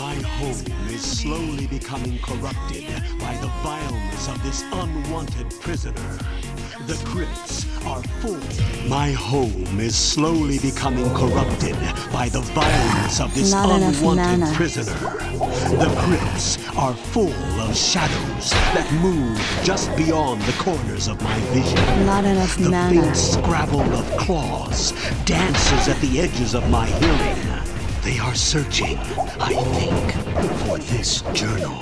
My home is slowly becoming corrupted by the vileness of this unwanted prisoner. The crypts are full. My home is slowly becoming corrupted by the violence of this Not unwanted prisoner. The crypts are full of shadows that move just beyond the corners of my vision. Not enough The mana. faint scrabble of claws dances at the edges of my hearing. They are searching, I think, for this journal.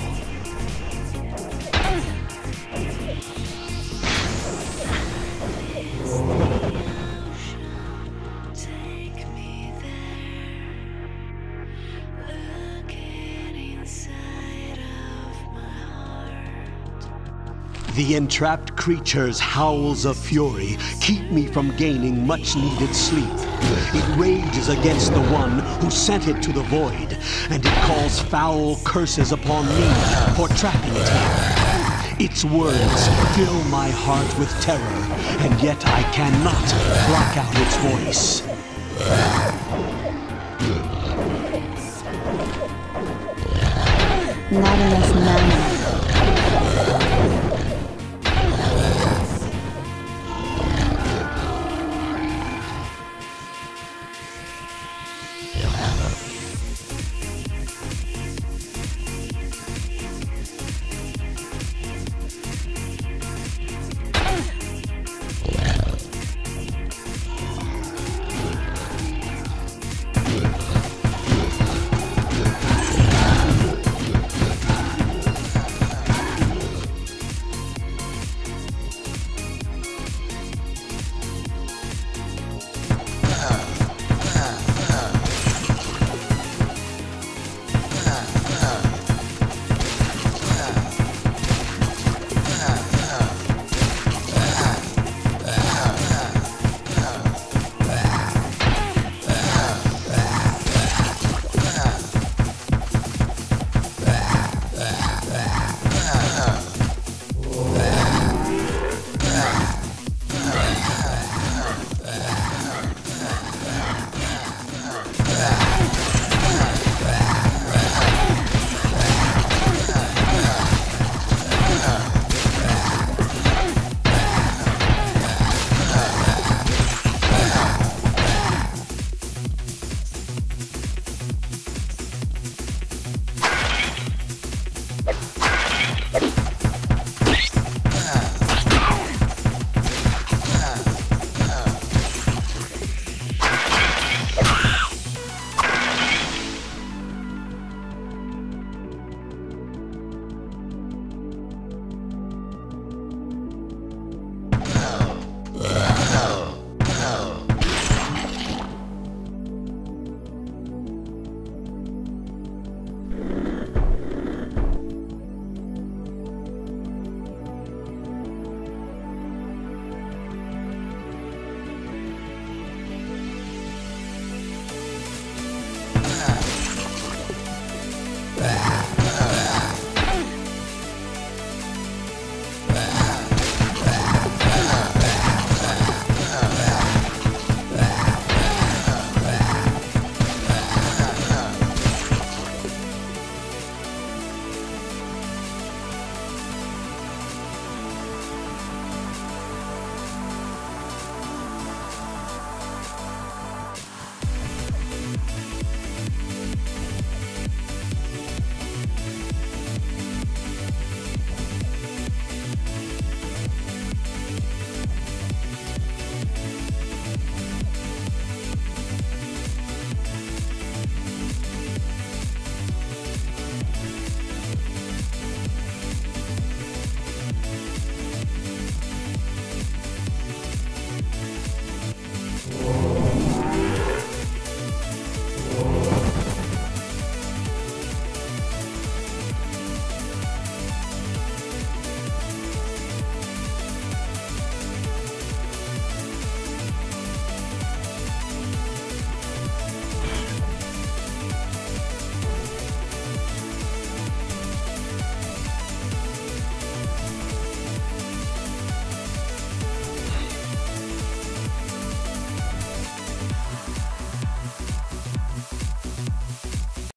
The entrapped creature's howls of fury keep me from gaining much needed sleep. It rages against the one who sent it to the void, and it calls foul curses upon me for trapping it here. Its words fill my heart with terror, and yet I cannot block out its voice. Not enough mana.